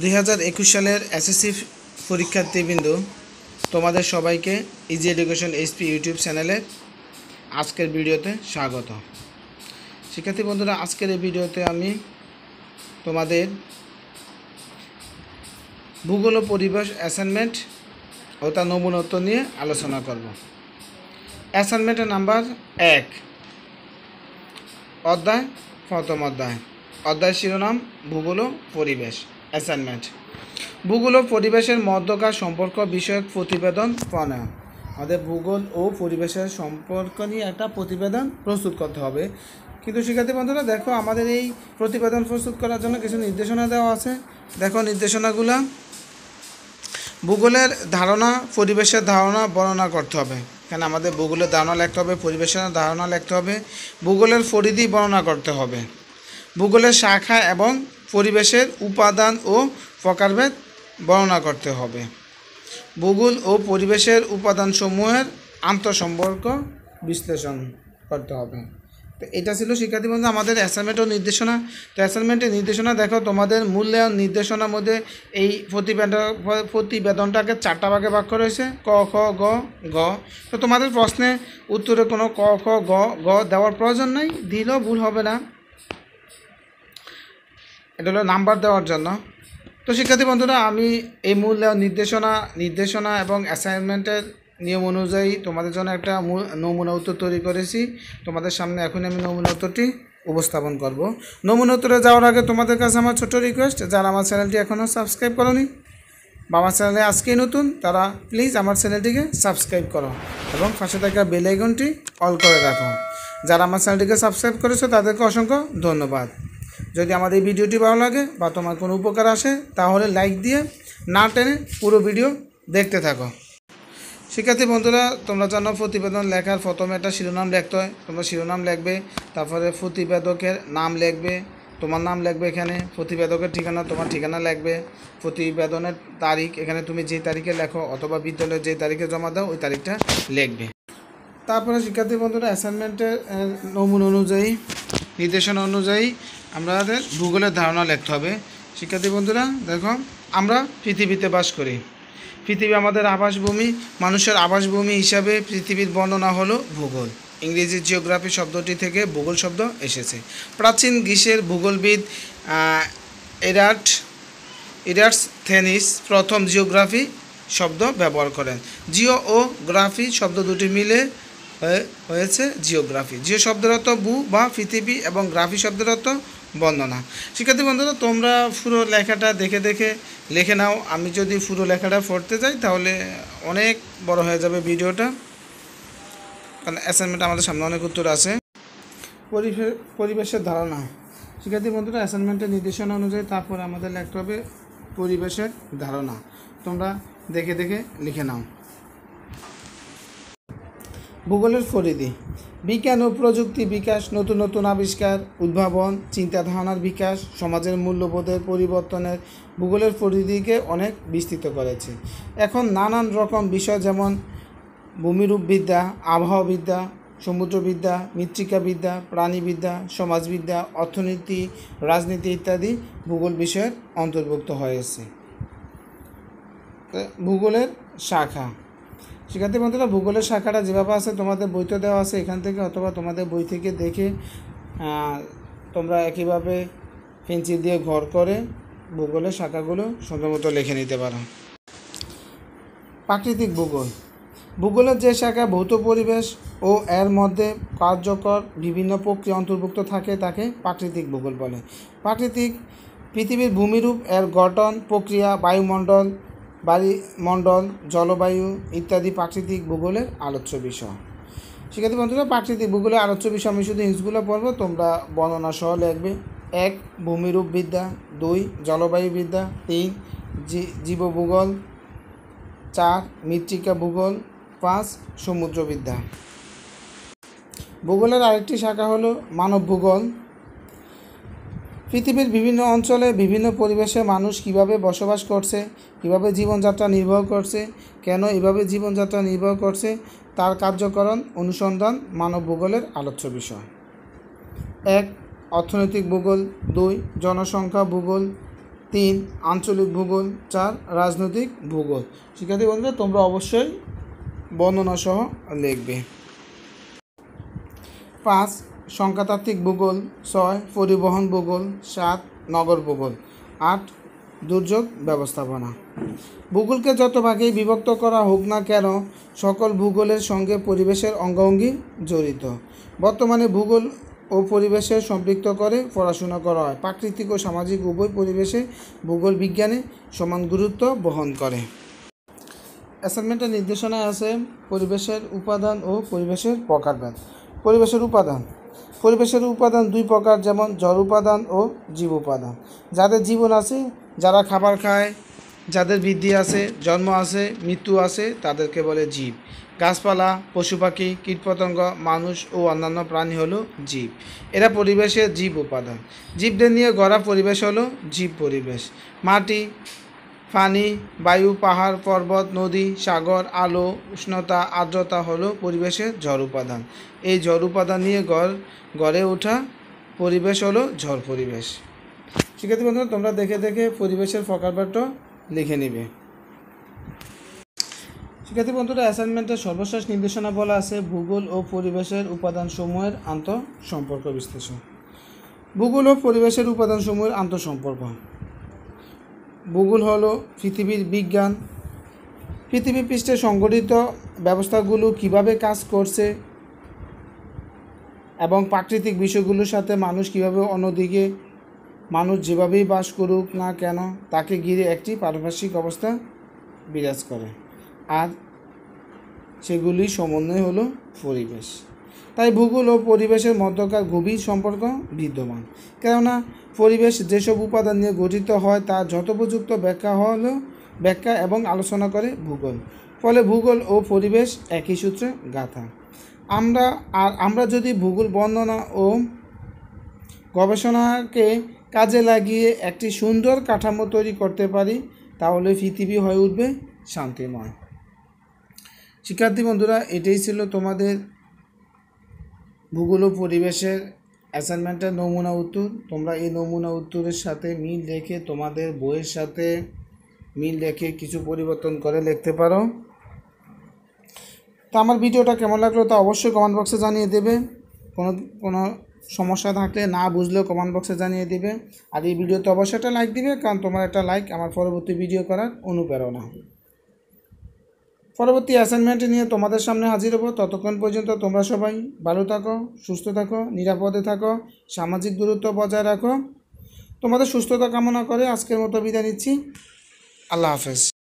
দুই হাজার একুশ সালের এসএসসি পরীক্ষার্থীবৃন্দ, তোমাদের সবাইকে ইজি এডুকেশন এইচপি ইউটিউব চ্যানেলের আজকের ভিডিওতে স্বাগত। শিক্ষার্থী বন্ধুরা, আজকের এই ভিডিওতে আমি তোমাদের ভূগোল পরিবেশ অ্যাসাইনমেন্ট ও তার নমুনত্ব নিয়ে আলোচনা করব। অ্যাসাইনমেন্টের নাম্বার এক, অধ্যায়, প্রথম অধ্যায়। অধ্যায় শিরোনাম, ভূগোল পরিবেশ। অ্যাসাইনমেন্ট ভূগোল ও পরিবেশের মধ্যকার সম্পর্ক বিষয়ক প্রতিবেদন প্রণয়ন। আমাদের ভূগোল ও পরিবেশের সম্পর্ক নিয়ে একটা প্রতিবেদন প্রস্তুত করতে হবে। কিন্তু শিক্ষার্থী বন্ধুরা, দেখো আমাদের এই প্রতিবেদন প্রস্তুত করার জন্য কিছু নির্দেশনা দেওয়া আছে। দেখো নির্দেশনাগুলো। ভূগোলের ধারণা, পরিবেশের ধারণা বর্ণনা করতে হবে। এখানে আমাদের ভূগোলের ধারণা লিখতে হবে, পরিবেশের ধারণা লিখতে হবে। ভূগোলের পরিধি বর্ণনা করতে হবে। ভূগোলের শাখা এবং পরিবেশের উপাদান ও প্রকারভেদ বর্ণনা করতে হবে। ভূগোল ও পরিবেশের উপাদানসমূহের আন্তঃসম্পর্ক বিশ্লেষণ করতে হবে। তো এটা ছিল শিক্ষার্থী বন্ধু, আমাদের অ্যাসাইনমেন্ট ও নির্দেশনা। তো অ্যাসাইনমেন্টের নির্দেশনা দেখো, তোমাদের মূল্যায়ন নির্দেশনার মধ্যে এই প্রতিবেদন প্রতিবেদনটাকে চারটা ভাগে ভাগ করা হয়েছে, ক, খ, গ গ। তো তোমাদের প্রশ্নে উত্তরে কোনো ক, খ, গ গ দেওয়ার প্রয়োজন নেই, দিলেও ভুল হবে না। এটা হলো নাম্বার দেওয়ার জন্য। তো শিক্ষার্থী বন্ধুরা, আমি এই মূল্যায়ন নির্দেশনা নির্দেশনা এবং অ্যাসাইনমেন্টের নিয়ম অনুযায়ী তোমাদের জন্য একটা মূল- নমুনা উত্তর তৈরি করেছি। তোমাদের সামনে এখন আমি নমুনা উত্তরটি উপস্থাপন করব। নমুনা উত্তরে যাওয়ার আগে তোমাদের কাছে আমার ছোট রিকোয়েস্ট যারা আমার চ্যানেলটি এখনও সাবস্ক্রাইব করনি বা আমার চ্যানেলে আজকেই নতুন, তারা প্লিজ আমার চ্যানেলটিকে সাবস্ক্রাইব করো এবং পাশে থাকা বেল আইকনটি অল করে রাখো। যারা আমার চ্যানেলটিকে সাবস্ক্রাইব করেছ, তাদেরকে অসংখ্য ধন্যবাদ। যদি এই ভিডিওটি ভালো লাগে বা তোমার কোনো উপকার আসে, তাহলে লাইক দিয়ে না টেনে পুরো ভিডিও দেখতে থাকো। শিক্ষার্থী বন্ধুরা, তোমরা জানো প্রতিবেদন লেখার প্রথমে একটা শিরোনাম লিখতে হয়। তোমরা শিরোনাম লিখবে, তারপরে প্রতিবেদকের নাম লিখবে, তোমার নাম লিখবে এখানে, প্রতিবেদকের ঠিকানা, তোমার ঠিকানা লিখবে, প্রতিবেদনের তারিখ, এখানে তুমি যে তারিখে লেখো অথবা বিদ্যালয়ে যে তারিখে জমা দাও, ওই তারিখটা লিখবে। তারপরে শিক্ষার্থী বন্ধুরা অ্যাসাইনমেন্টের নমুনা অনুযায়ী, নির্দেশনা অনুযায়ী আমাদের ভূগোলের ধারণা লিখতে হবে। শিক্ষার্থী বন্ধুরা, দেখো, আমরা পৃথিবীতে বাস করি। পৃথিবী আমাদের আবাসভূমি, মানুষের আবাসভূমি হিসাবে পৃথিবীর বর্ণনা হলো ভূগোল। ইংরেজি জিওগ্রাফি শব্দটি থেকে ভূগোল শব্দ এসেছে। প্রাচীন গ্রীসের ভূগোলবিদ এরাট ইরাটস থেনিস প্রথম জিওগ্রাফি শব্দ ব্যবহার করেন। জিও ও গ্রাফি শব্দ দুটি মিলে হয়ে- হয়েছে জিওগ্রাফি। জিও শব্দের অর্থ ভূ বা পৃথিবী এবং গ্রাফি শব্দের অর্থ বর্ণনা। শিক্ষার্থী বন্ধুরা, তোমরা পুরো লেখাটা দেখে দেখে লিখে নাও। আমি যদি পুরো লেখাটা পড়তে যাই, তাহলে অনেক বড় হয়ে যাবে ভিডিওটা। কারণ অ্যাসাইনমেন্ট আমাদের সামনে অনেক উত্তর আছে। পরিবেশ পরিবেশের ধারণা। শিক্ষার্থী বন্ধুরা অ্যাসাইনমেন্টের নির্দেশনা অনুযায়ী তারপরে আমাদের লিখতে হবে পরিবেশের ধারণা। তোমরা দেখে দেখে লিখে নাও। ভূগোলের পরিধি। বিজ্ঞান ও প্রযুক্তি বিকাশ, নতুন নতুন আবিষ্কার, উদ্ভাবন চিন্তা ধারণার বিকাশ, সমাজের মূল্যবোধের পরিবর্তনের ভূগোলের পরিধিকে অনেক বিস্তৃত করেছে। এখন নানান রকম বিষয় যেমন ভূমিরূপবিদ্যা, আবহাওয়াবিদ্যা, সমুদ্রবিদ্যা, মৃত্তিকাবিদ্যা, প্রাণীবিদ্যা, সমাজবিদ্যা, অর্থনীতি, রাজনীতি ইত্যাদি ভূগোল বিষয়ের অন্তর্ভুক্ত হয়েছে। ভূগোলের শাখা। শিক্ষার্থী বন্ধুরা, ভূগোলের শাখাটা যেভাবে আছে, তোমাদের বইতে দেওয়া আছে, এখান থেকে অথবা তোমাদের বই থেকে দেখে তোমরা একইভাবে পেন্সিল দিয়ে ঘর করে ভূগোলের শাখাগুলো সুন্দর মতো লিখে নিতে পারো। প্রাকৃতিক ভূগোল। ভূগোলের যে শাখা, ভৌত পরিবেশ ও এর মধ্যে কার্যকর বিভিন্ন প্রক্রিয়া অন্তর্ভুক্ত থাকে, তাকে প্রাকৃতিক ভূগোল বলে। প্রাকৃতিক পৃথিবীর ভূমিরূপ, এর গঠন, প্রক্রিয়া, বায়ুমণ্ডল বায়ুমণ্ডল জলবায়ু ইত্যাদি প্রাকৃতিক ভূগোলের আলোচ্য বিষয়। শিক্ষার্থী বন্ধুরা, প্রাকৃতিক ভূগোলের আলোচ্য বিষয়, আমি শুধু ইঞ্চগুলো পড়ব, তোমরা বর্ণনা সহ লিখবে। এক, ভূমিরূপ বিদ্যা। দুই, জলবায়ু বিদ্যা। তিন, জী- জীবভূগোল। চার, মৃত্তিকা ভূগোল। পাঁচ, সমুদ্রবিদ্যা। ভূগোলের আরেকটি শাখা হলো মানব ভূগোল পৃথিবীর বিভিন্ন অঞ্চলে বিভিন্ন পরিবেশে মানুষ কীভাবে বসবাস করছে, কীভাবে জীবনযাত্রা নির্বাহ করছে, কেন এভাবে জীবনযাত্রা নির্বাহ করছে, তার কার্যকরণ অনুসন্ধান মানব ভূগোলের আলোচ্য বিষয়। এক, অর্থনৈতিক ভূগোল। দুই, জনসংখ্যা ভূগোল। তিন, আঞ্চলিক ভূগোল। চার, রাজনৈতিক ভূগোল। শিক্ষার্থী বন্ধুরা, তোমরা অবশ্যই বর্ণনা সহ লিখবে। পাঁচ সংখ্যাতাত্ত্বিক ভূগোল, ছয়, পরিবহন ভূগোল, সাত, নগর ভূগোল, আট, দুর্যোগ ব্যবস্থাপনা। ভূগোলকে যত ভাগেই বিভক্ত করা হোক না কেন, সকল ভূগোলের সঙ্গে পরিবেশের অঙ্গাঙ্গি জড়িত। বর্তমানে ভূগোল ও পরিবেশের সম্পৃক্ত করে পড়াশোনা করা হয়। প্রাকৃতিক ও সামাজিক উভয় পরিবেশে ভূগোল বিজ্ঞানে সমান গুরুত্ব বহন করে। অ্যাসাইনমেন্টের নির্দেশনা আছে পরিবেশের উপাদান ও পরিবেশের প্রকারভেদ। পরিবেশের উপাদান। পরিবেশের উপাদান দুই প্রকার, যেমন জল উপাদান ও জীব উপাদান। যাদের জীবন আছে, যারা খাবার খায়, যাদের বৃদ্ধি আছে, জন্ম আছে, মৃত্যু আছে, তাদেরকে বলে জীব। গাছপালা পশু পাখি কীটপতঙ্গ, মানুষ ও অন্যান্য প্রাণী হলো জীব। এরা পরিবেশের জীব উপাদান। জীবদের নিয়ে গড়া পরিবেশ হলো জীব পরিবেশ। মাটি পানি, বায়ু, পাহাড়, পর্বত, নদী, সাগর, আলো, উষ্ণতা, আর্দ্রতা হলো পরিবেশের ঝড় উপাদান। এই ঝড় উপাদান নিয়ে গড়, গড়ে ওঠা পরিবেশ হলো ঝড় পরিবেশ। শিক্ষার্থী বন্ধুরা, তোমরা দেখে দেখে পরিবেশের প্রকারভেদটা লিখে নিবে। শিক্ষার্থী বন্ধুরা অ্যাসাইনমেন্টের সর্বশেষ নির্দেশনা বলা আছে ভূগোল ও পরিবেশের উপাদানসমূহের আন্তঃ সম্পর্ক বিশ্লেষণ। ভূগোল ও পরিবেশের উপাদানসমূহের আন্তঃসম্পর্ক। ভূগোল হল পৃথিবীর বিজ্ঞান। পৃথিবী পৃষ্ঠে সংগঠিত ব্যবস্থাগুলো কীভাবে কাজ করছে এবং প্রাকৃতিক বিষয়গুলোর সাথে মানুষ কীভাবে অন্যদিকে মানুষ যেভাবেই বাস করুক না কেন, তাকে ঘিরে একটি পারিপার্শ্বিক অবস্থা বিরাজ করে। আর সেগুলির সমন্বয় হলো পরিবেশ। তাই ভূগোল ও পরিবেশের মধ্যকার গভীর সম্পর্ক বিদ্যমান। কেননা, পরিবেশ যেসব উপাদান নিয়ে গঠিত হয় তার যথোপযুক্ত ব্যাখ্যা হল, ব্যাখ্যা এবং আলোচনা করে ভূগোল। ফলে ভূগোল ও পরিবেশ একই সূত্রে গাথা। আমরা আর আমরা যদি ভূগোল বর্ণনা ও গবেষণাকে কাজে লাগিয়ে একটি সুন্দর কাঠামো তৈরি করতে পারি, তাহলে পৃথিবী হয়ে উঠবে শান্তিময়। শিক্ষার্থী বন্ধুরা, এটাই ছিল তোমাদের ভূগোল ও পরিবেশের অ্যাসাইনমেন্টের নমুনা উত্তর। তোমরা এই নমুনা উত্তরের সাথে মিল রেখে তোমাদের বইয়ের সাথে মিল রেখে কিছু পরিবর্তন করে লিখতে পারো। তো আমার ভিডিওটা কেমন লাগল তা অবশ্যই কমেন্ট বক্সে জানিয়ে দেবে। কোনো কোনো সমস্যা থাকলে না বুঝলেও কমেন্ট বক্সে জানিয়ে দিবে। আর এই ভিডিওতে অবশ্যই একটা লাইক দিবে, কারণ তোমার একটা লাইক আমার পরবর্তী ভিডিও করার অনুপ্রেরণা। পরবর্তী অ্যাসাইনমেন্ট নিয়ে তোমাদের সামনে হাজির হব। ততক্ষণ পর্যন্ত তোমরা সবাই ভালো থাকো, সুস্থ থাকো, নিরাপদে থাকো, সামাজিক দূরত্ব বজায় রাখো। তোমাদের সুস্থতা কামনা করে আজকের মতো বিদায় নিচ্ছি। আল্লাহ হাফেজ।